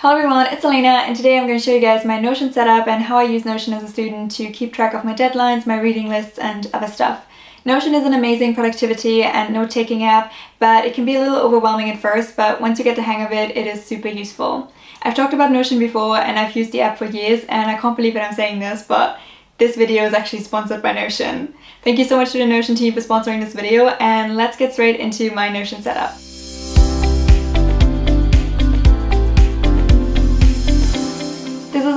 Hello everyone, it's Elena and today I'm going to show you guys my Notion setup and how I use Notion as a student to keep track of my deadlines, my reading lists and other stuff. Notion is an amazing productivity and note-taking app, but it can be a little overwhelming at first, but once you get the hang of it, it is super useful. I've talked about Notion before and I've used the app for years and I can't believe that I'm saying this, but this video is actually sponsored by Notion. Thank you so much to the Notion team for sponsoring this video and let's get straight into my Notion setup.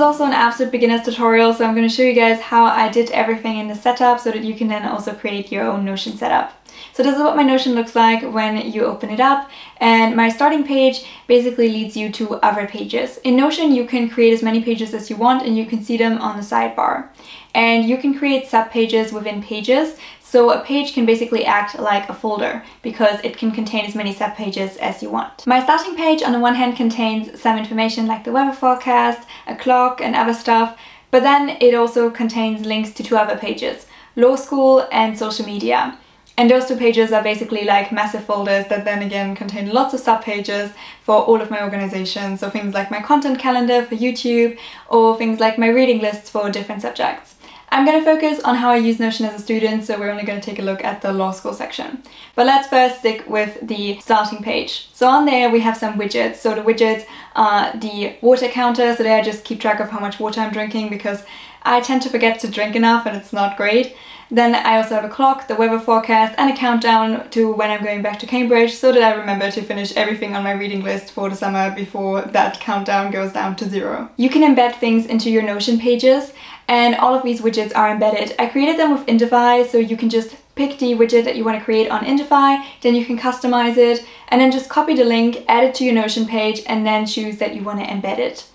Is also an absolute beginner's tutorial, so I'm going to show you guys how I did everything in the setup so that you can then also create your own Notion setup. So this is what my Notion looks like when you open it up and my starting page basically leads you to other pages. In Notion you can create as many pages as you want and you can see them on the sidebar. And you can create sub-pages within pages so a page can basically act like a folder because it can contain as many subpages as you want. My starting page on the one hand contains some information like the weather forecast, a clock and other stuff, but then it also contains links to two other pages, law school and social media. And those two pages are basically like massive folders that then again contain lots of subpages for all of my organizations. So things like my content calendar for YouTube or things like my reading lists for different subjects. I'm going to focus on how I use Notion as a student, so we're only going to take a look at the law school section. But let's first stick with the starting page. So on there we have some widgets. So the widgets are the water counter, so there I just keep track of how much water I'm drinking because I tend to forget to drink enough and it's not great. Then I also have a clock, the weather forecast and a countdown to when I'm going back to Cambridge so that I remember to finish everything on my reading list for the summer before that countdown goes down to zero. You can embed things into your Notion pages and all of these widgets are embedded. I created them with Indify so you can just pick the widget that you want to create on Indify, then you can customize it and then just copy the link, add it to your Notion page and then choose that you want to embed it.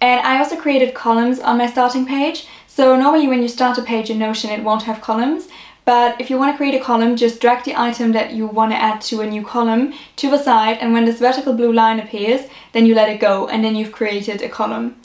And I also created columns on my starting page. So normally when you start a page in Notion it won't have columns, but if you want to create a column, just drag the item that you want to add to a new column to the side and when this vertical blue line appears, then you let it go and then you've created a column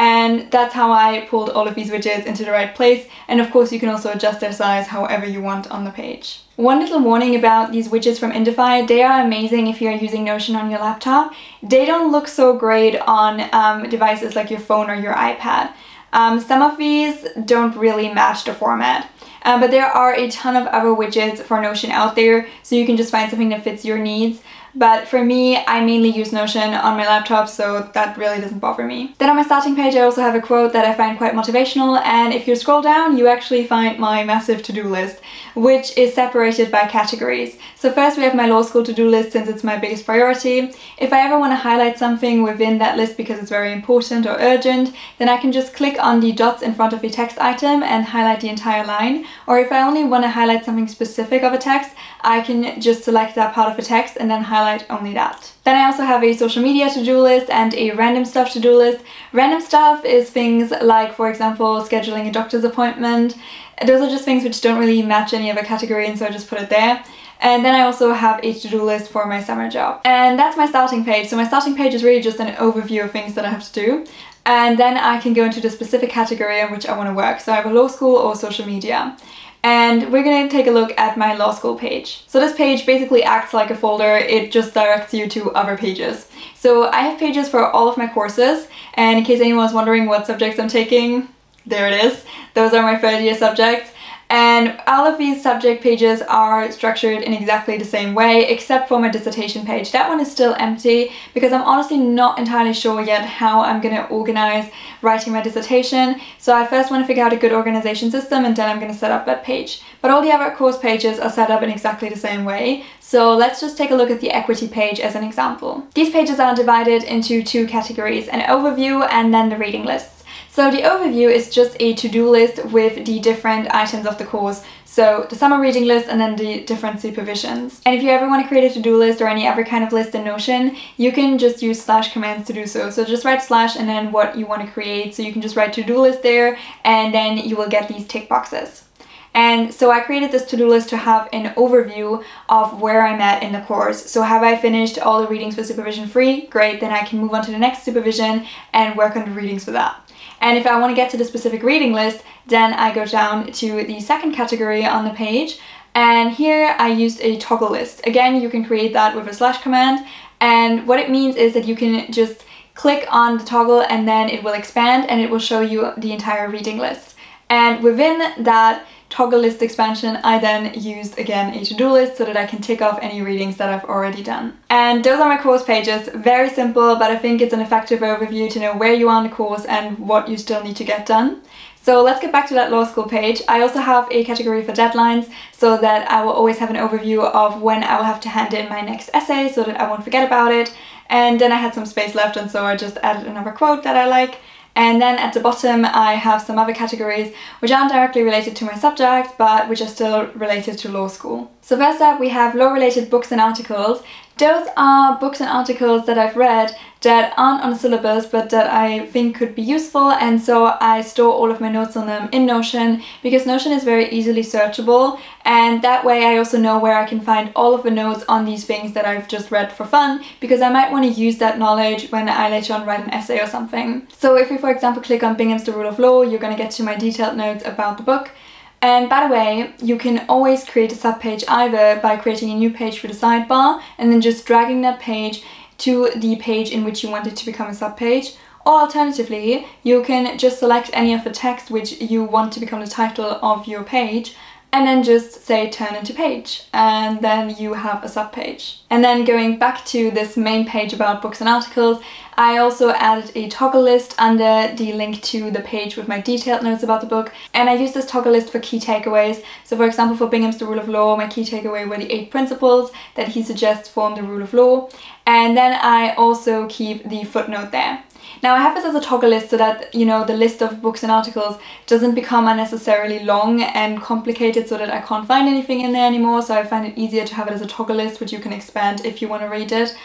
and that's how I pulled all of these widgets into the right place and of course you can also adjust their size however you want on the page. One little warning about these widgets from Indify, they are amazing if you're using Notion on your laptop. They don't look so great on um, devices like your phone or your iPad. Um, some of these don't really match the format. Uh, but there are a ton of other widgets for Notion out there, so you can just find something that fits your needs. But for me, I mainly use Notion on my laptop, so that really doesn't bother me. Then on my starting page, I also have a quote that I find quite motivational, and if you scroll down, you actually find my massive to-do list, which is separated by categories. So first we have my law school to-do list since it's my biggest priority. If I ever want to highlight something within that list because it's very important or urgent, then I can just click on the dots in front of the text item and highlight the entire line. Or if I only want to highlight something specific of a text, I can just select that part of the text and then highlight only that. Then I also have a social media to-do list and a random stuff to-do list. Random stuff is things like, for example, scheduling a doctor's appointment. Those are just things which don't really match any other category and so I just put it there. And then I also have a to-do list for my summer job. And that's my starting page. So my starting page is really just an overview of things that I have to do. And then I can go into the specific category in which I want to work. So I have a law school or social media and we're to take a look at my law school page. So this page basically acts like a folder, it just directs you to other pages. So I have pages for all of my courses and in case anyone's wondering what subjects I'm taking, there it is. Those are my third year subjects and all of these subject pages are structured in exactly the same way except for my dissertation page. That one is still empty because I'm honestly not entirely sure yet how I'm going to organize writing my dissertation. So I first want to figure out a good organization system and then I'm going to set up that page. But all the other course pages are set up in exactly the same way. So let's just take a look at the equity page as an example. These pages are divided into two categories, an overview and then the reading lists. So the overview is just a to-do list with the different items of the course. So the summer reading list and then the different supervisions. And if you ever want to create a to-do list or any other kind of list in Notion, you can just use slash commands to do so. So just write slash and then what you want to create. So you can just write to-do list there and then you will get these tick boxes. And so I created this to-do list to have an overview of where I'm at in the course. So have I finished all the readings for supervision free? Great, then I can move on to the next supervision and work on the readings for that. And if I want to get to the specific reading list, then I go down to the second category on the page. And here I used a toggle list. Again, you can create that with a slash command. And what it means is that you can just click on the toggle and then it will expand and it will show you the entire reading list. And within that toggle list expansion, I then used again a to-do list so that I can tick off any readings that I've already done. And those are my course pages. Very simple, but I think it's an effective overview to know where you are in the course and what you still need to get done. So let's get back to that law school page. I also have a category for deadlines so that I will always have an overview of when I will have to hand in my next essay so that I won't forget about it. And then I had some space left and so I just added another quote that I like. And then at the bottom I have some other categories which aren't directly related to my subject but which are still related to law school. So first up we have law related books and articles. Those are books and articles that I've read that aren't on syllabus but that I think could be useful and so I store all of my notes on them in Notion because Notion is very easily searchable and that way I also know where I can find all of the notes on these things that I've just read for fun because I might want to use that knowledge when I later on write an essay or something. So if we for example click on Bingham's The Rule of Law you're going to get to my detailed notes about the book and by the way, you can always create a subpage either by creating a new page with the sidebar and then just dragging that page to the page in which you want it to become a subpage. Or alternatively, you can just select any of the text which you want to become the title of your page and then just say turn into page and then you have a subpage. And then going back to this main page about books and articles, I also added a toggle list under the link to the page with my detailed notes about the book and I use this toggle list for key takeaways. So for example for Bingham's The Rule of Law, my key takeaway were the eight principles that he suggests form the rule of law and then I also keep the footnote there. Now I have this as a toggle list so that, you know, the list of books and articles doesn't become unnecessarily long and complicated so that I can't find anything in there anymore. So I find it easier to have it as a toggle list which you can expand if you want to read it.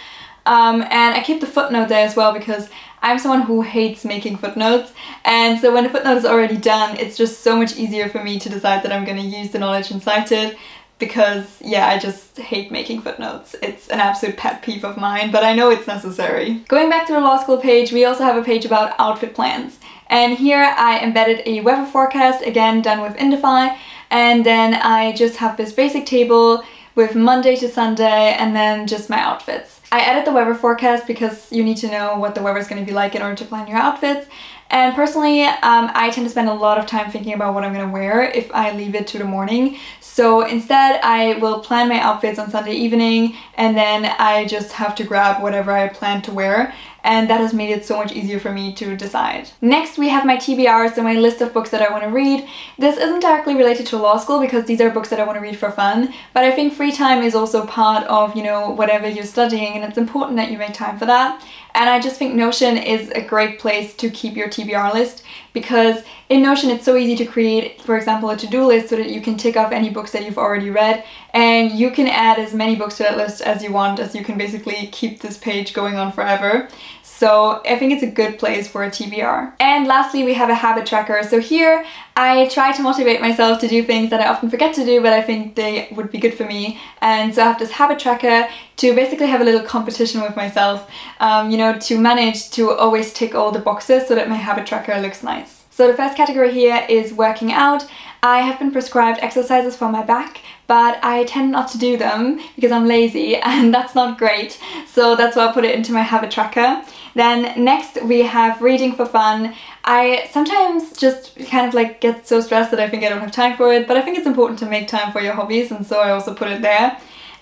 Um, and I keep the footnote there as well because I'm someone who hates making footnotes and so when a footnote is already done it's just so much easier for me to decide that I'm going to use the knowledge inside it because yeah, I just hate making footnotes. It's an absolute pet peeve of mine, but I know it's necessary. Going back to the law school page, we also have a page about outfit plans. And here I embedded a weather forecast, again done with Indify, and then I just have this basic table with Monday to Sunday and then just my outfits. I edit the weather forecast because you need to know what the weather is going to be like in order to plan your outfits. And personally, um, I tend to spend a lot of time thinking about what I'm gonna wear if I leave it to the morning. So instead, I will plan my outfits on Sunday evening and then I just have to grab whatever I plan to wear and that has made it so much easier for me to decide. Next we have my TBRs, so my list of books that I want to read. This isn't directly related to law school because these are books that I want to read for fun, but I think free time is also part of, you know, whatever you're studying and it's important that you make time for that. And I just think Notion is a great place to keep your TBR list because in Notion it's so easy to create, for example, a to-do list so that you can tick off any books that you've already read and you can add as many books to that list as you want as you can basically keep this page going on forever. So I think it's a good place for a TBR. And lastly, we have a habit tracker. So here I try to motivate myself to do things that I often forget to do, but I think they would be good for me. And so I have this habit tracker to basically have a little competition with myself, um, you know, to manage to always tick all the boxes so that my habit tracker looks nice. So the first category here is working out. I have been prescribed exercises for my back, but I tend not to do them because I'm lazy and that's not great. So that's why I put it into my habit tracker. Then next we have reading for fun. I sometimes just kind of like get so stressed that I think I don't have time for it, but I think it's important to make time for your hobbies and so I also put it there.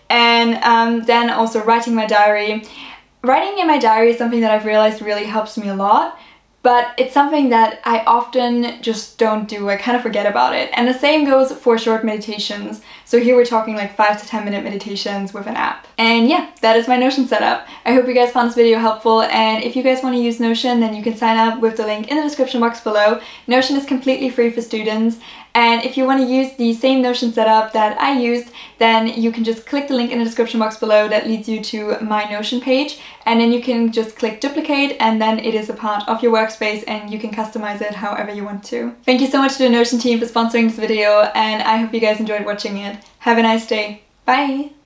And um, then also writing my diary. Writing in my diary is something that I've realized really helps me a lot but it's something that I often just don't do. I kind of forget about it. And the same goes for short meditations. So here we're talking like 5 to 10 minute meditations with an app. And yeah, that is my Notion setup. I hope you guys found this video helpful and if you guys want to use Notion then you can sign up with the link in the description box below. Notion is completely free for students and if you want to use the same Notion setup that I used, then you can just click the link in the description box below that leads you to my Notion page. And then you can just click duplicate and then it is a part of your workspace and you can customize it however you want to. Thank you so much to the Notion team for sponsoring this video and I hope you guys enjoyed watching it. Have a nice day. Bye!